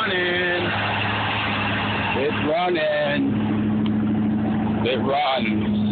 running. It's running. It runs.